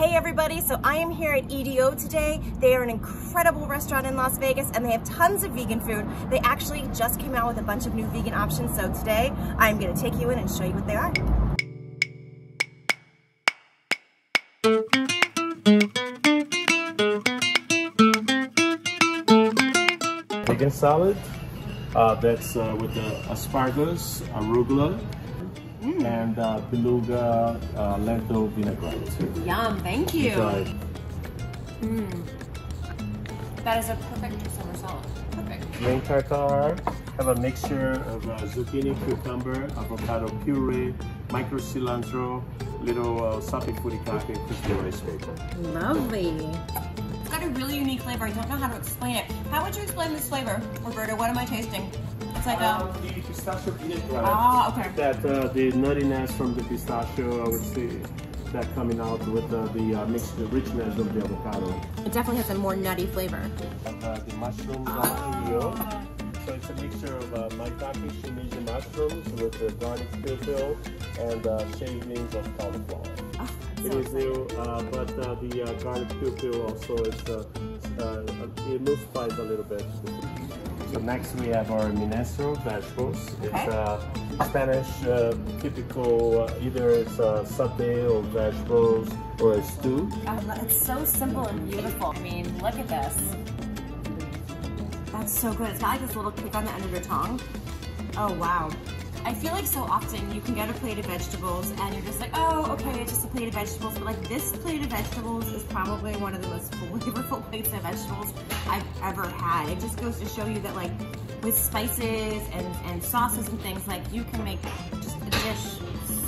Hey everybody, so I am here at EDO today. They are an incredible restaurant in Las Vegas and they have tons of vegan food. They actually just came out with a bunch of new vegan options, so today I'm gonna take you in and show you what they are. Vegan salad, uh, that's uh, with the asparagus, arugula, and uh, beluga uh, lentil vinaigrette. Yum, thank you. Enjoy. That is a perfect summer salad. Perfect. Main tartare have a mixture of uh, zucchini, cucumber, avocado puree, micro cilantro, little uh, sapi furikake, crispy rice paper. Lovely. It's got a really unique flavor. I don't know how to explain it. How would you explain this flavor, Roberto? What am I tasting? It's like Uh, a... the pistachio vinaigrette. Ah, okay. That uh, the nuttiness from the pistachio, I would say, that coming out with uh, the uh, mixed the richness of the avocado. It definitely has a more nutty flavor. Uh, the mushrooms on Rio. So it's a mixture of uh, maitake shimeji mushrooms with the garlic pil pil and uh, shavings of cauliflower. Oh, It is new, uh, but uh, the uh, garlic pil pil also is uh, uh, it emulsifies a little bit. So next we have our menestra vegetables. It's Okay. uh, Spanish uh, typical, uh, either it's a sauté or vegetables or a stew. It's so simple and beautiful. I mean, look at this. That's so good. It's got like this little kick on the end of your tongue. Oh, wow. I feel like so often you can get a plate of vegetables and you're just like, oh, okay, it's just a plate of vegetables. But like this plate of vegetables is probably one of the most flavorful plates of vegetables I've ever had. It just goes to show you that like with spices and, and sauces and things, like you can make just a dish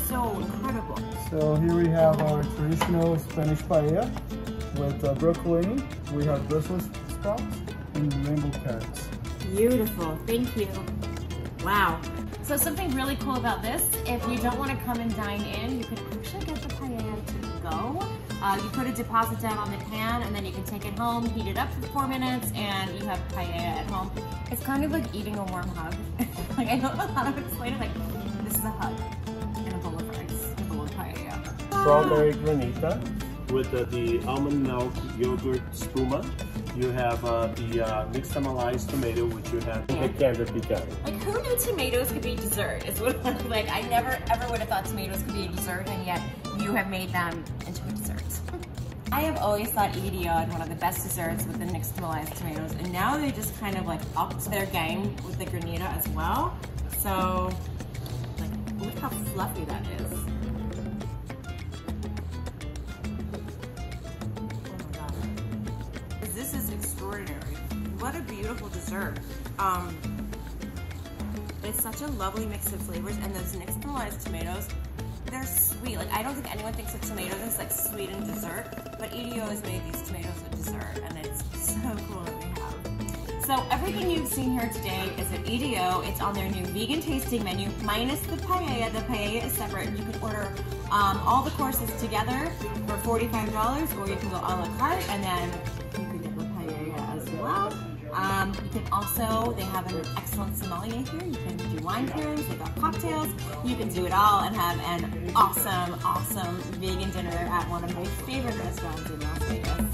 so incredible. So here we have our traditional Spanish paella with uh, broccoli. We have Brussels sprouts and rainbow carrots. Beautiful, thank you. Wow. So something really cool about this, if you don't want to come and dine in, you can actually get the paella to go. Uh, you put a deposit down on the pan and then you can take it home, heat it up for four minutes, and you have paella at home. It's kind of like eating a warm hug. like I don't know how to explain it. Like this is a hug and a bowl of rice, a bowl of paella. strawberry granita with uh, the almond milk yogurt spuma. You have uh, the uh, nixtamalized tomato, which you have pecan de pecan. Like who knew tomatoes could be dessert? Is what like. I never ever would have thought tomatoes could be a dessert, and yet you have made them into a dessert. I have always thought EDO had one of the best desserts with the mixed nixtamalized tomatoes, and now they just kind of like upped their game with the granita as well. So, like, look how fluffy that is. This is extraordinary. What a beautiful dessert. Um, it's such a lovely mix of flavors, and those nixtamalized tomatoes, they're sweet. Like I don't think anyone thinks of tomatoes as like sweet and dessert, but EDO has made these tomatoes a dessert, and it's so cool that we have. So everything you've seen here today is at EDO. It's on their new vegan tasting menu, minus the paella. The paella is separate. You can order um, all the courses together for $45, or you can go a la carte, and then well. Um, you can also, they have an excellent sommelier here. You can do wine pairings, they've got cocktails. You can do it all and have an awesome, awesome vegan dinner at one of my favorite restaurants in Las Vegas.